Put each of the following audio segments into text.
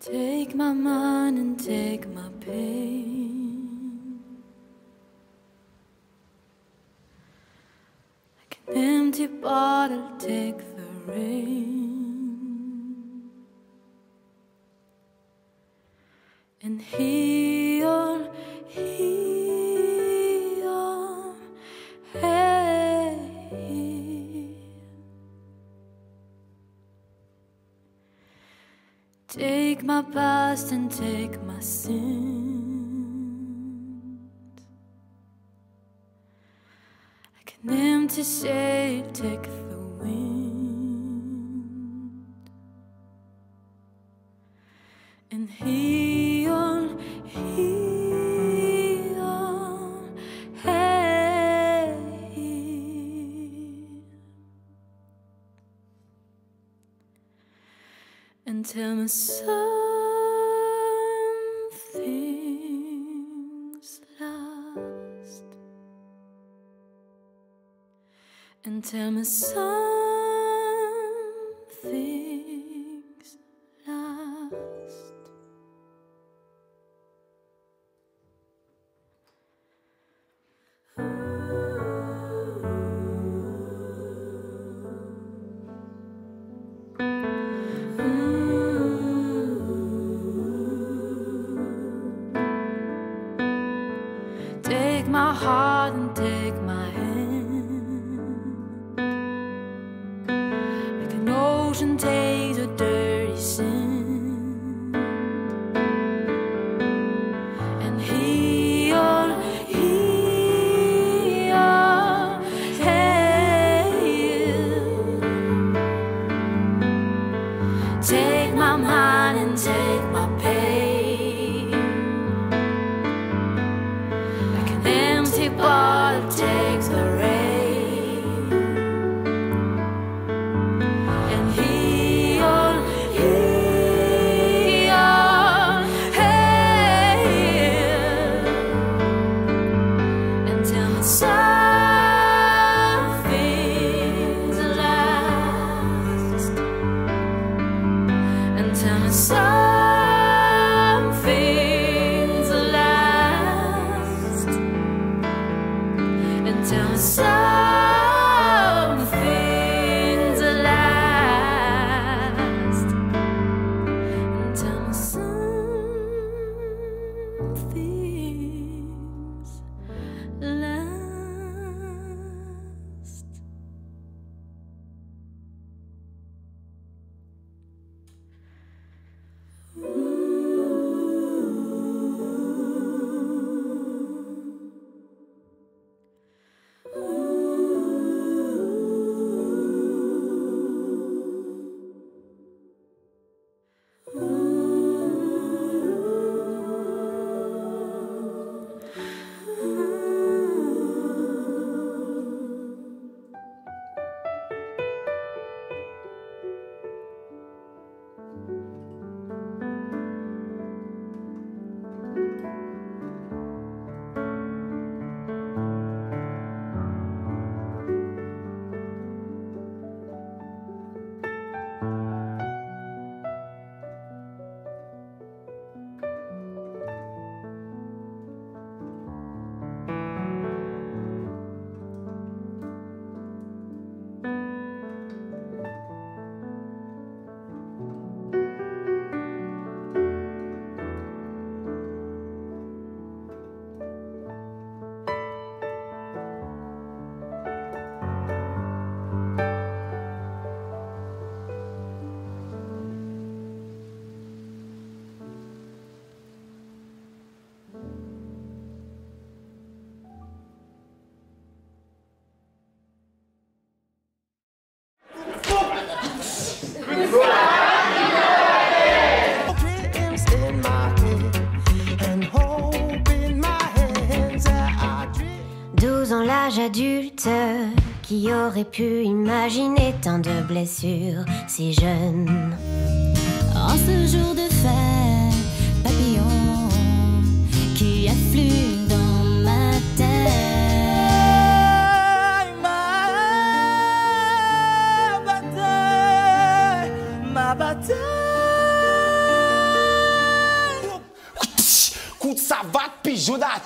Take my mind and take my pain. Like an empty bottle, take the rain. And heal, Take my past and take my sins. Like an empty shape, take the wind. And heal, heal, and tell me something's lost. And tell me something's my heart and take my hand. Like an ocean takes a dirty l'âge adulte qui aurait pu imaginer tant de blessures si jeunes. En ce jour de fête, papillon qui afflue dans ma tête. Ma bataille, ma bataille. Coup de savate, pigeon d'à.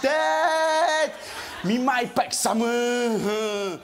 My pack, ça me.